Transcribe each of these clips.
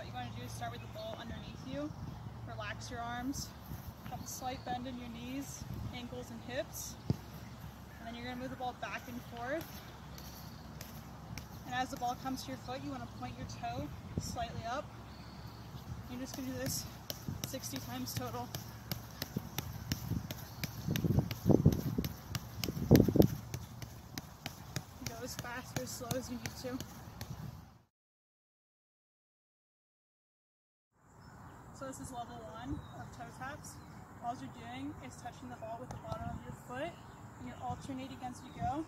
what you want to do is start with the ball underneath you. Relax your arms. Have a slight bend in your knees, ankles, and hips. And then you're going to move the ball back and forth. And as the ball comes to your foot, you want to point your toe slightly up. You're just going to do this 60 times total. Go as fast or slow as you need to. So this is level one of toe taps. All you're doing is touching the ball with the bottom of your foot and you're alternating as you go.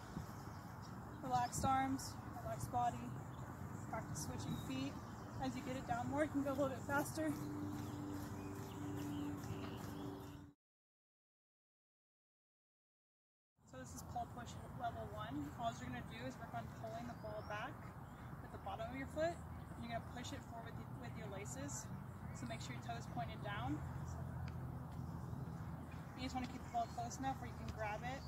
Relaxed arms, relaxed body, practice switching feet. As you get it down more, you can go a little bit faster. So this is pull push level one. All you're gonna do is work on pulling the ball back with the bottom of your foot. You're gonna push it forward with your laces. So make sure your toes pointed down. You just want to keep the ball close enough where you can grab it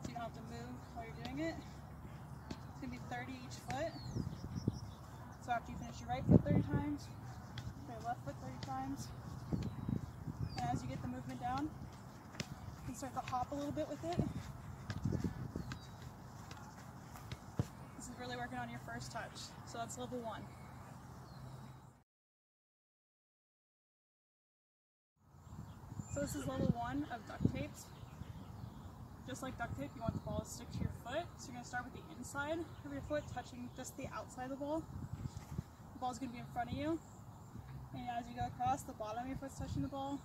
so you don't have to move while you're doing it. It's going to be 30 each foot. So after you finish your right foot 30 times, your left foot 30 times. And as you get the movement down, you can start to hop a little bit with it. This is really working on your first touch. So that's level one. So this is level one of duct tapes. Just like duct tape, you want the ball to stick to your foot. So you're gonna start with the inside of your foot, touching just the outside of the ball. The ball's gonna be in front of you. And as you go across, the bottom of your foot's touching the ball,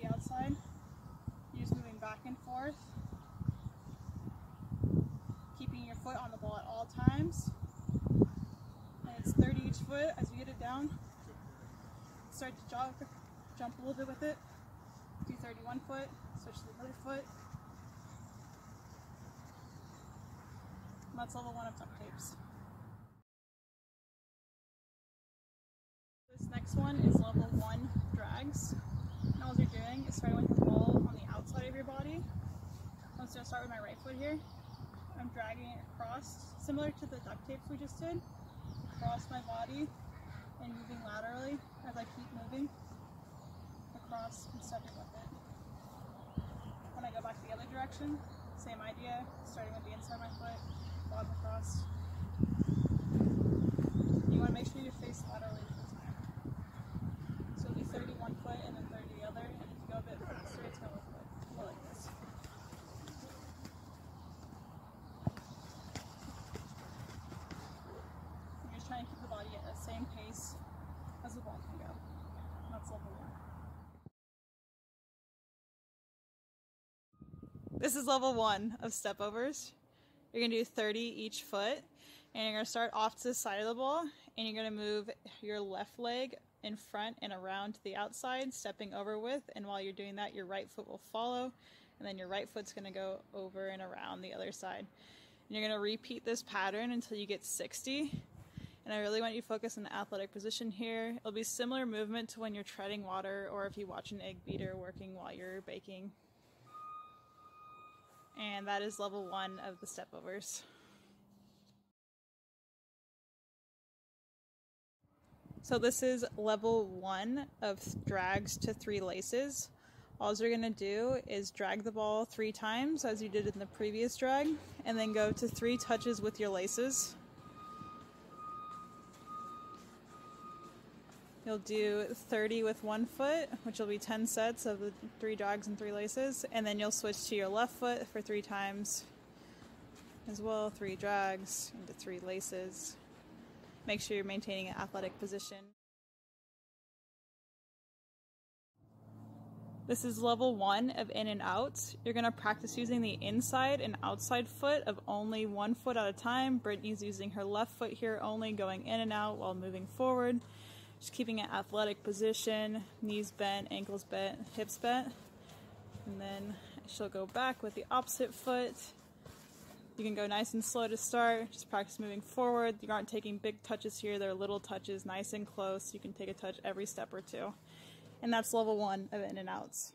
the outside. You're just moving back and forth. Keeping your foot on the ball at all times. And it's 30 each foot as you get it down. Start to jog, jump a little bit with it 31 foot, switch to the other foot. And that's level one of duct tapes. This next one is level one drags. And all you're doing is starting with the ball on the outside of your body. I'm just gonna start with my right foot here. I'm dragging it across, similar to the duct tapes we just did, across my body and moving laterally as I keep moving across and stepping with it. When I go direction, same idea, starting with the inside of my foot, bottom across. You want to make sure you face laterally the time. So it'll be 30 one foot and then 30 the other, and if you go a bit faster, it's going to look more like this. You're just trying to keep the body at the same pace as the ball can go. That's level This is level one of step overs. You're gonna do 30 each foot and you're gonna start off to the side of the ball and you're gonna move your left leg in front and around to the outside, stepping over with, and while you're doing that, your right foot will follow, and then your right foot's gonna go over and around the other side. And you're gonna repeat this pattern until you get 60. And I really want you to focus on the athletic position here. It'll be similar movement to when you're treading water or if you watch an egg beater working while you're baking and that is level one of the stepovers. So this is level one of drags to three laces. All you're gonna do is drag the ball three times as you did in the previous drag, and then go to three touches with your laces. You'll do 30 with one foot, which will be 10 sets of the three drags and three laces, and then you'll switch to your left foot for three times as well, three drags into three laces. Make sure you're maintaining an athletic position. This is level one of in and out. You're gonna practice using the inside and outside foot of only one foot at a time. Brittany's using her left foot here only, going in and out while moving forward. Just keeping an athletic position, knees bent, ankles bent, hips bent. And then she'll go back with the opposite foot. You can go nice and slow to start. Just practice moving forward. You aren't taking big touches here. They're little touches, nice and close. You can take a touch every step or two. And that's level one of in and outs.